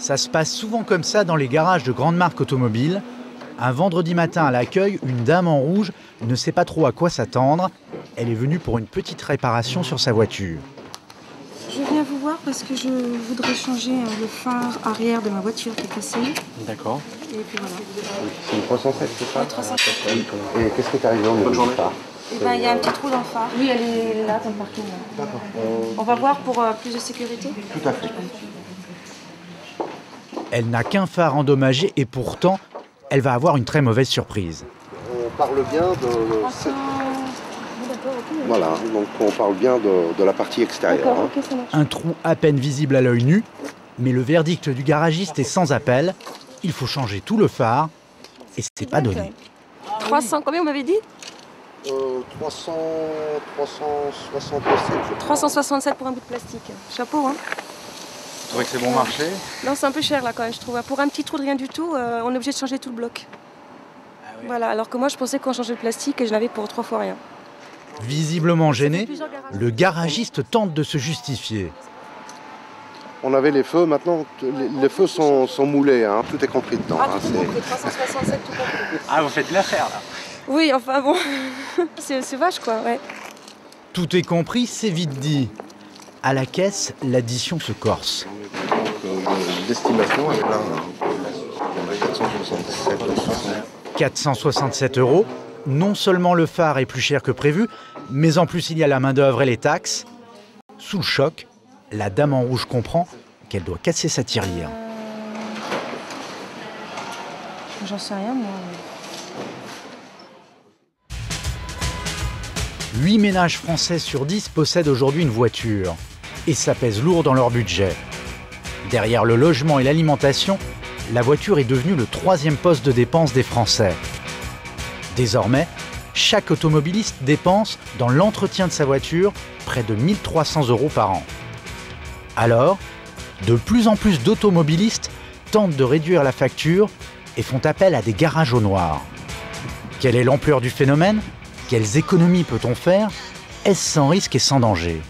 Ça se passe souvent comme ça dans les garages de grandes marques automobiles. Un vendredi matin à l'accueil, une dame en rouge ne sait pas trop à quoi s'attendre. Elle est venue pour une petite réparation sur sa voiture. Je viens vous voir parce que je voudrais changer euh, le phare arrière de ma voiture qui est cassé. D'accord. Et puis voilà. C'est une 307, c'est ça Ouais, 307. Et qu'est-ce qui est arrivé au niveau du phare Et ben, il y a un petit trou dans le phare. Oui, elle est là dans le parking. D'accord. On va voir pour euh, plus de sécurité. Tout à fait. Elle n'a qu'un phare endommagé et pourtant, elle va avoir une très mauvaise surprise. On parle bien de... 300... Bon, D'accord, ok. Voilà, donc on parle bien de, de la partie extérieure. Hein. Un trou à peine visible à l'œil nu, mais le verdict du garagiste est sans appel. Il faut changer tout le phare et c'est pas donné. 300, combien vous m'avez dit? Euh, 300... 367, je crois. 367 pour un bout de plastique. Chapeau, hein trouvez que c'est bon marché Non, c'est un peu cher là quand même, je trouve. Pour un petit trou de rien du tout, euh, on est obligé de changer tout le bloc. Voilà, alors que moi je pensais qu'on changeait le plastique et je l'avais pour trois fois rien. Visiblement gêné, le garagiste tente de se justifier. On avait les feux, maintenant les, les feux sont, sont moulés, hein. tout est compris dedans. Ah, hein, tout est c'est- compris, 367 tout compris. Ah, vous faites de l'affaire là Oui, enfin bon, c'est c'est vache quoi, ouais. Tout est compris, c'est vite dit. À la caisse, l'addition se corse. Donc, L'estimation, elle est là. hein. On a 467, 60. 467 euros. Non seulement le phare est plus cher que prévu, mais en plus il y a la main-d'œuvre et les taxes. Sous le choc, la dame en rouge comprend qu'elle doit casser sa tirelire. J'en sais rien moi. 8 ménages français sur 10 possèdent aujourd'hui une voiture. Et ça pèse lourd dans leur budget. Derrière le logement et l'alimentation, la voiture est devenue le troisième poste de dépense des Français. Désormais, chaque automobiliste dépense dans l'entretien de sa voiture près de 1300 euros par an. Alors, de plus en plus d'automobilistes tentent de réduire la facture et font appel à des garages au noir. Quelle est l'ampleur du phénomène? Quelles économies peut-on faire? Est-ce sans risque et sans danger?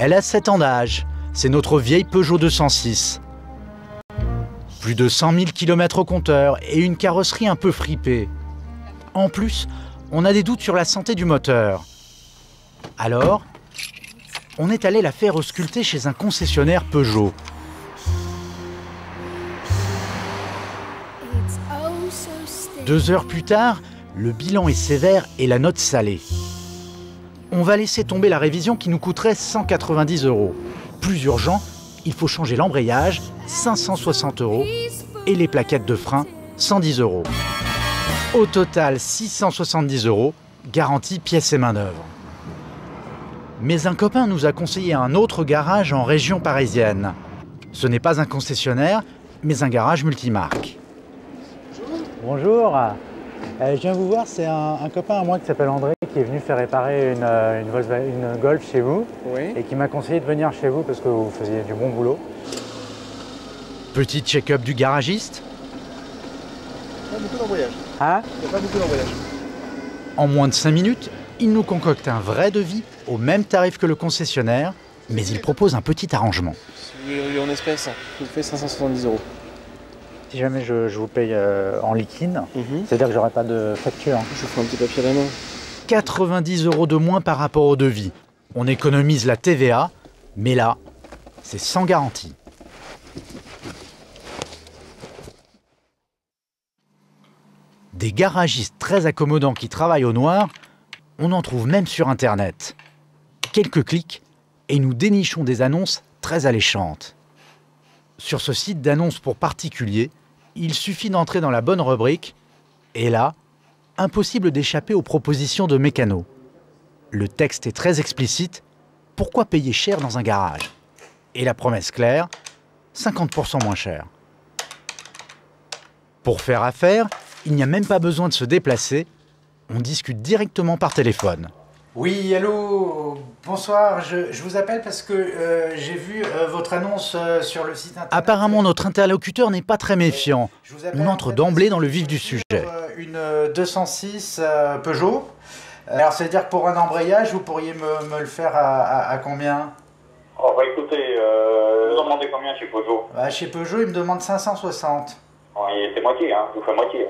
Elle a 7 ans d'âge. C'est notre vieille Peugeot 206. Plus de 100 000 km au compteur et une carrosserie un peu fripée. En plus, on a des doutes sur la santé du moteur. Alors, on est allé la faire ausculter chez un concessionnaire Peugeot. Deux heures plus tard, le bilan est sévère et la note salée. On va laisser tomber la révision qui nous coûterait 190 euros. Plus urgent, il faut changer l'embrayage, 560 euros, et les plaquettes de frein, 110 euros. Au total, 670 euros, garantie pièces et main-d'œuvre. Mais un copain nous a conseillé un autre garage en région parisienne. Ce n'est pas un concessionnaire, mais un garage multimarque. Bonjour, Euh, je viens vous voir, c'est un, un copain à moi qui s'appelle André qui est venu faire réparer une, euh, une Volkswagen- une Golf chez vous Oui. et qui m'a conseillé de venir chez vous parce que vous faisiez du bon boulot. Petit check-up du garagiste. Pas beaucoup d'embrayage. Ah Il a pas beaucoup d'embrayage. En moins de 5 minutes, il nous concocte un vrai devis au même tarif que le concessionnaire, mais il propose un petit arrangement. Voulez en espèces, vous fais 570 euros. Si jamais je, vous paye euh, en liquide, Mhm. c'est-à-dire que j'aurai pas de facture. Je vous ferai un petit papier à la main. 90 euros de moins par rapport au devis. On économise la TVA, mais là, c'est sans garantie. Des garagistes très accommodants qui travaillent au noir, on en trouve même sur Internet. Quelques clics et nous dénichons des annonces très alléchantes. Sur ce site d'annonces pour particuliers, il suffit d'entrer dans la bonne rubrique et là, impossible d'échapper aux propositions de mécanos. Le texte est très explicite. Pourquoi payer cher dans un garage? Et la promesse claire 50% moins cher. Pour faire affaire, il n'y a même pas besoin de se déplacer. On discute directement par téléphone. Oui, allô, bonsoir, je, je vous appelle parce que euh, j'ai vu euh, votre annonce euh, sur le site internet. Apparemment, notre interlocuteur n'est pas très méfiant. Je vous appelle On en entre fait d'emblée dans le vif du sujet. Une euh, 206 euh, Peugeot. Alors, c'est-à-dire que pour un embrayage, vous pourriez me, me le faire à, à- à combien? Oh bah écoutez, euh, vous demandez combien chez Peugeot? Bah, Chez Peugeot, il me demande 560. oh, Il était moitié, hein, je vous fais moitié.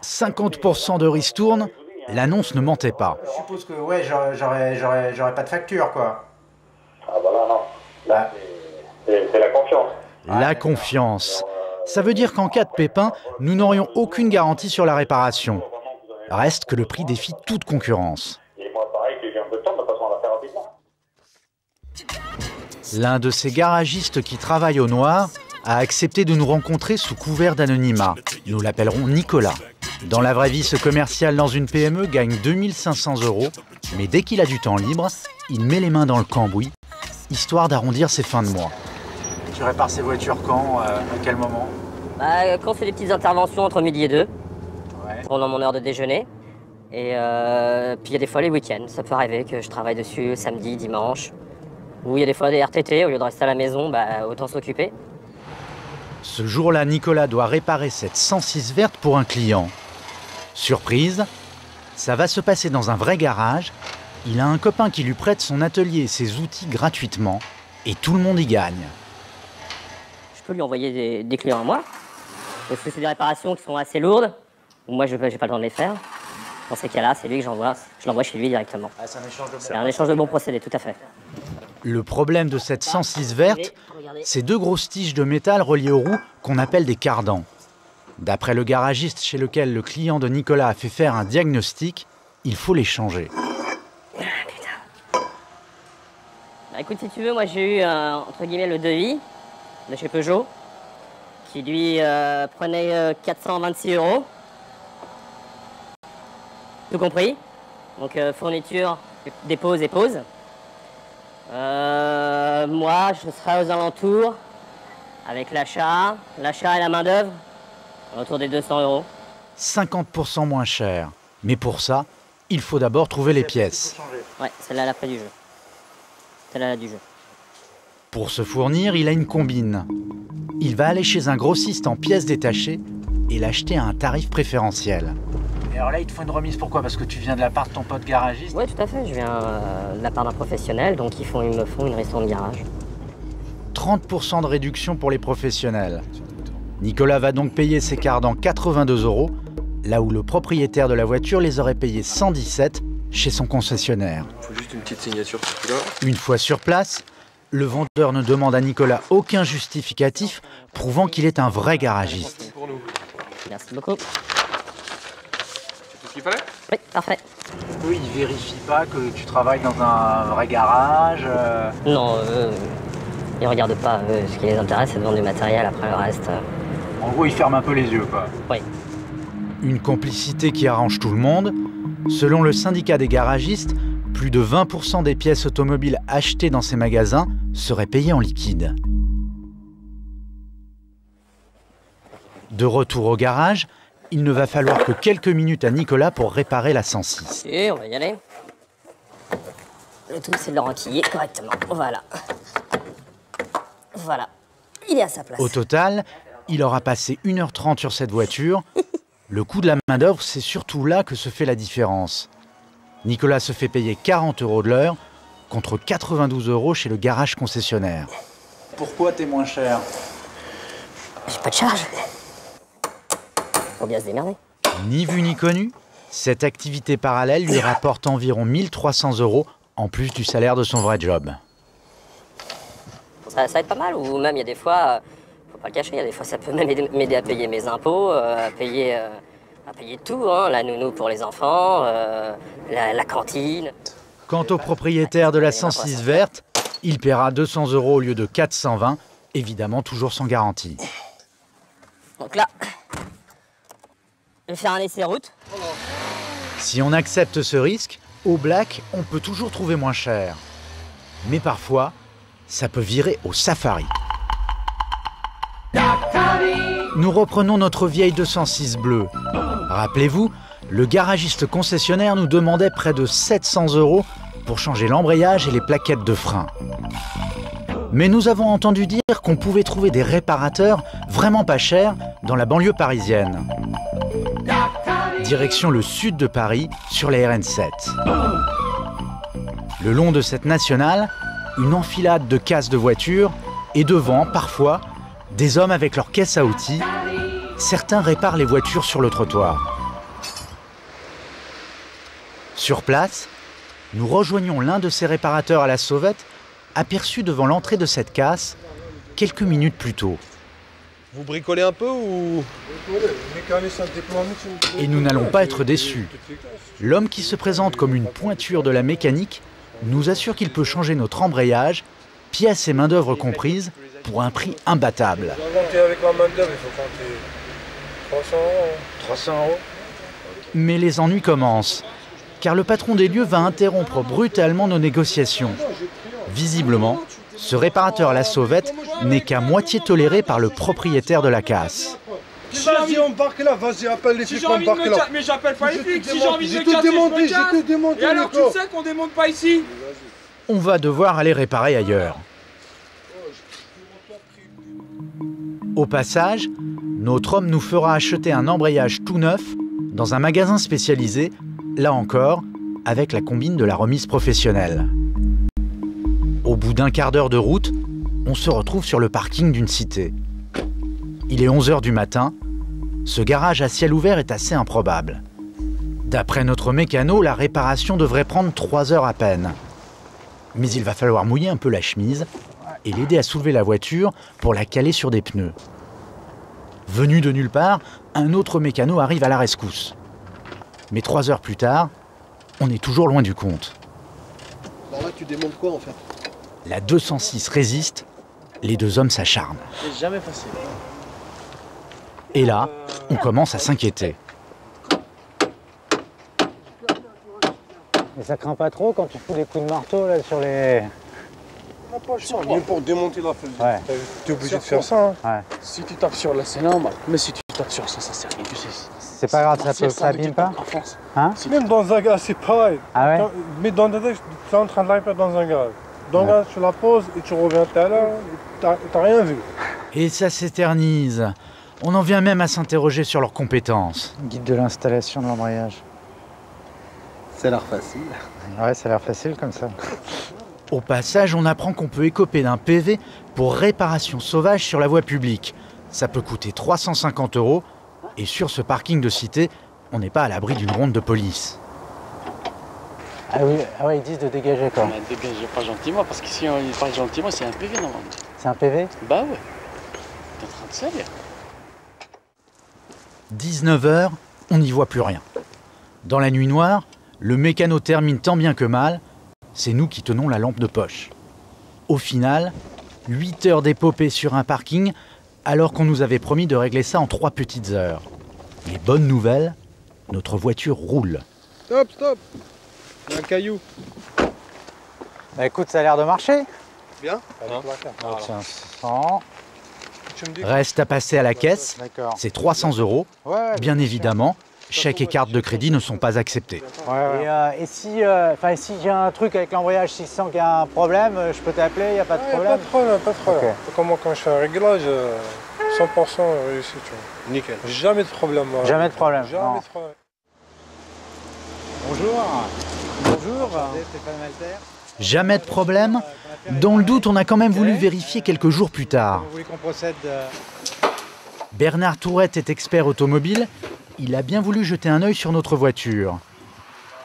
50% de ristourne, l'annonce ne mentait pas. Je suppose que ouais, j'aurais pas de facture, quoi. Ah bah là, non. Là, c'est la confiance. La confiance. Ça veut dire qu'en cas de pépin, nous n'aurions aucune garantie sur la réparation. Reste que le prix défie toute concurrence. L'un de ces garagistes qui travaillent au noir a accepté de nous rencontrer sous couvert d'anonymat. Nous l'appellerons Nicolas. Dans la vraie vie, ce commercial dans une PME gagne 2500 euros, mais dès qu'il a du temps libre, il met les mains dans le cambouis, histoire d'arrondir ses fins de mois. Tu répares ces voitures quand euh, À quel moment? Bah, Quand c'est des petites interventions entre midi et deux, pendant mon heure de déjeuner. Et euh, puis il y a des fois les week-ends, ça peut arriver que je travaille dessus samedi, dimanche. Ou il y a des fois des RTT, au lieu de rester à la maison, bah, autant s'occuper. Ce jour-là, Nicolas doit réparer cette 106 verte pour un client. Surprise, ça va se passer dans un vrai garage. Il a un copain qui lui prête son atelier et ses outils gratuitement. Et tout le monde y gagne. Je peux lui envoyer des, clients à moi. Parce que c'est des réparations qui sont assez lourdes. Moi, je n'ai pas le temps de les faire. Dans ces cas-là, c'est lui que j'envoie. Je l'envoie chez lui directement. Ah, c'est un échange de C'est un échange de bons procédés, tout à fait. Le problème de cette 106 verte, c'est deux grosses tiges de métal reliées aux roues qu'on appelle des cardans. D'après le garagiste chez lequel le client de Nicolas a fait faire un diagnostic, il faut les changer. Ah, bah, écoute, si tu veux, moi j'ai eu entre guillemets le devis de chez Peugeot qui lui euh, prenait 426 euh, euros. Tout compris. Donc euh, fourniture, dépose et pose. Euh, moi, je serai aux alentours avec l'achat, l'achat et la main-d'œuvre, autour des 200 euros. 50% moins cher. Mais pour ça, il faut d'abord trouver les pièces. Ouais, celle-là, la du jeu. Celle-là, du jeu. Pour se fournir, il a une combine. Il va aller chez un grossiste en pièces détachées et l'acheter à un tarif préférentiel alors là, il te faut une remise. Pourquoi? Parce que tu viens de la part de ton pote garagiste Oui, tout à fait. Je viens euh, de la part d'un professionnel, donc ils, font, ils me font une restaurant de garage. 30% de réduction pour les professionnels. Nicolas va donc payer ses dans 82 euros, là où le propriétaire de la voiture les aurait payés 117 chez son concessionnaire. Il faut juste une petite signature sur celui-là. Une fois sur place, le vendeur ne demande à Nicolas aucun justificatif prouvant qu'il est un vrai garagiste. Merci beaucoup qu'il fallait? Oui, parfait. Eux, ils vérifient pas que tu travailles dans un vrai garage euh Non, euh, ils regardent pas. ce qui les intéresse, c'est de vendre du matériel. Après, le reste. En gros, ils ferment un peu les yeux, quoi. Oui. Une complicité qui arrange tout le monde. Selon le syndicat des garagistes, plus de 20% des pièces automobiles achetées dans ces magasins seraient payées en liquide. De retour au garage, il ne va falloir que quelques minutes à Nicolas pour réparer la 106. Et on va y aller. Le tout, c'est de le renquiller correctement. Voilà. Voilà. Il est à sa place. Au total, il aura passé 1h30 sur cette voiture. Le coût de la main-d'œuvre, c'est surtout là que se fait la différence. Nicolas se fait payer 40 euros de l'heure contre 92 euros chez le garage concessionnaire. Pourquoi t'es moins cher? J'ai pas de charge. Faut bien se démerder. Ni vu ni connu, cette activité parallèle lui rapporte environ 1300 euros en plus du salaire de son vrai job. Ça, ça être pas mal, ou même il y a des fois, faut pas le cacher, il y a des fois ça peut même m'aider à payer mes impôts, euh, à payer, euh, à payer tout, hein, la nounou pour les enfants, euh, la, la, cantine. Quant au propriétaire de la 106 verte, il paiera 200 euros au lieu de 420, évidemment toujours sans garantie. Donc là, je vais faire un essai route. Si on accepte ce risque, au black, on peut toujours trouver moins cher. Mais parfois, ça peut virer au safari. Nous reprenons notre vieille 206 bleue. Rappelez-vous, le garagiste concessionnaire nous demandait près de 700 euros pour changer l'embrayage et les plaquettes de frein. Mais nous avons entendu dire qu'on pouvait trouver des réparateurs vraiment pas chers dans la banlieue parisienne direction le sud de Paris sur la RN7. Le long de cette nationale, une enfilade de casses de voitures et devant, parfois, des hommes avec leurs caisses à outils. Certains réparent les voitures sur le trottoir. Sur place, nous rejoignons l'un de ces réparateurs à la sauvette, aperçu devant l'entrée de cette casse quelques minutes plus tôt. Vous bricolez un peu ou? Et nous n'allons pas être déçus. L'homme qui se présente comme une pointure de la mécanique nous assure qu'il peut changer notre embrayage, pièces et main-d'œuvre comprises, pour un prix imbattable. avec la main-d'œuvre, il faut compter 300 euros. 300 euros Mais les ennuis commencent, car le patron des lieux va interrompre brutalement nos négociations. Visiblement, ce réparateur à la sauvette n'est qu'à moitié toléré par le propriétaire de la casse. Vas-y, embarque là, vas-y, appelle les flics, embarque là. Mais j'appelle pas les flics, si j'ai envie de casser, démonté, je me casse. Et alors tu sais qu'on démonte pas ici? On va devoir aller réparer ailleurs. Au passage, notre homme nous fera acheter un embrayage tout neuf dans un magasin spécialisé, là encore, avec la combine de la remise professionnelle. Au bout d'un quart d'heure de route, on se retrouve sur le parking d'une cité. Il est 11h du matin. Ce garage à ciel ouvert est assez improbable. D'après notre mécano, la réparation devrait prendre 3 heures à peine. Mais il va falloir mouiller un peu la chemise et l'aider à soulever la voiture pour la caler sur des pneus. Venu de nulle part, un autre mécano arrive à la rescousse. Mais trois heures plus tard, on est toujours loin du compte. Alors là, tu démontes quoi en fait? La 206 résiste, les deux hommes s'acharnent. C'est jamais facile. Et là, on commence à s'inquiéter. Mais ça craint pas trop quand tu fous des coups de marteau là sur les. Pas pour démonter la feuille. Ouais. T'es obligé de faire ça. Hein. Si tu tapes sur là, c'est normal. Mais si tu tapes sur ça, ça sert à rien. Tu sais. C'est pas grave, ça peut ça abîme pas Hein Même dans un garage, c'est pareil. Ah ouais Mais dans un garage, tu es en train de la dans un garage. Dans un garage, tu la poses et tu reviens tout à l'heure, t'as rien vu. Et ça s'éternise. On en vient même à s'interroger sur leurs compétences. Guide de l'installation de l'embrayage. Ça a l'air facile. Ouais, ça a l'air facile comme ça. Au passage, on apprend qu'on peut écoper d'un PV pour réparation sauvage sur la voie publique. Ça peut coûter 350 euros et sur ce parking de cité, on n'est pas à l'abri d'une ronde de police. Ah oui, ah ouais, ils disent de dégager quoi. Mais dégagez pas gentiment, parce qu'ici, il parle gentiment, c'est un PV normalement. C'est un PV Bah ouais. T'es en train de salir. 19h, on n'y voit plus rien. Dans la nuit noire, le mécano termine tant bien que mal, c'est nous qui tenons la lampe de poche. Au final, 8 heures d'épopée sur un parking, alors qu'on nous avait promis de régler ça en 3 petites heures. Les bonnes nouvelles, notre voiture roule. Stop, stop Il y a un caillou. Bah écoute, ça a l'air de marcher. Bien tiens, 100. Tu me dis Reste à passer à la caisse, D'accord. c'est 300 euros. Ouais, ouais. Bien évidemment, chèques et cartes de crédit ne sont pas acceptés. Ouais, ouais. Et, euh, et si, euh, si j'ai un truc avec l'embrayage, si je sens qu'il y a un problème, euh, je peux t'appeler, il n'y a pas de Ouais, problème Pas de problème, pas de problème. Comment quand je fais un réglage, euh, 100% réussi, tu vois. Nickel. Jamais de problème. moi. Jamais de problème. Jamais non. de problème. Bonjour. Bonjour. Stéphane Malter. Jamais de problème Dans le doute, on a quand même voulu vérifier quelques jours plus tard. Vous voulez qu'on procède euh, Bernard Tourette est expert automobile. Il a bien voulu jeter un œil sur notre voiture.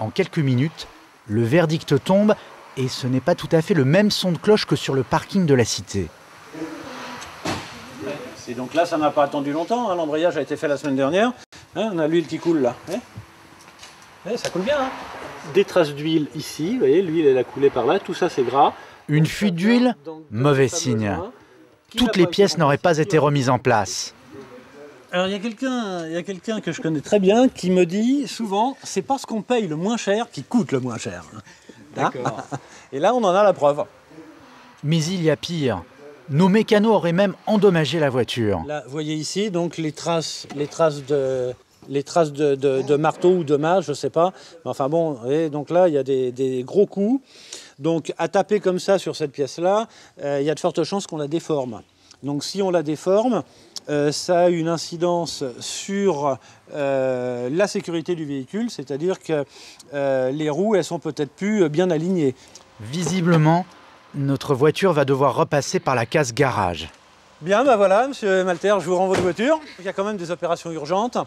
En quelques minutes, le verdict tombe et ce n'est pas tout à fait le même son de cloche que sur le parking de la cité. Et donc là, ça n'a pas attendu longtemps. hein, L'embrayage a été fait la semaine dernière. Hein, on a l'huile qui coule là. hein. Ouais, ça coule bien. hein. Des traces d'huile ici. Vous voyez, l'huile, elle a coulé par là. Tout ça, c'est gras. Une fuite d'huile? Mauvais signe. Toutes les pièces n'auraient pas été remises en place. Alors il y a quelqu'un, il y a quelqu'un que je connais très bien qui me dit souvent, c'est parce qu'on paye le moins cher qui coûte le moins cher. D'accord. Et là, on en a la preuve. Mais il y a pire. Nos mécanos auraient même endommagé la voiture. Là, vous voyez ici, donc les traces, les traces de, les traces de, de- de marteau ou de mâche, je sais pas. Mais enfin bon, vous voyez, donc là, il y a des, des gros coups. Donc à taper comme ça sur cette pièce-là, euh, il y a de fortes chances qu'on la déforme. Donc si on la déforme, euh, ça a une incidence sur euh, la sécurité du véhicule, c'est-à-dire que euh, les roues, elles sont peut-être plus bien alignées. Visiblement, Notre voiture va devoir repasser par la case garage. Bien, ben voilà, monsieur Malter, je vous rends votre voiture. Il y a quand même des opérations urgentes.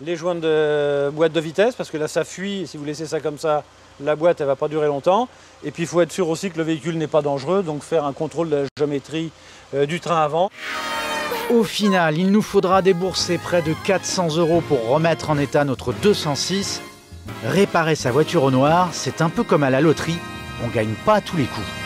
Les joints de boîte de vitesse, parce que là ça fuit, si vous laissez ça comme ça, la boîte elle va pas durer longtemps. Et puis il faut être sûr aussi que le véhicule n'est pas dangereux, donc faire un contrôle de la géométrie du train avant. Au final, il nous faudra débourser près de 400 euros pour remettre en état notre 206. Réparer sa voiture au noir, c'est un peu comme à la loterie, on gagne pas tous les coups.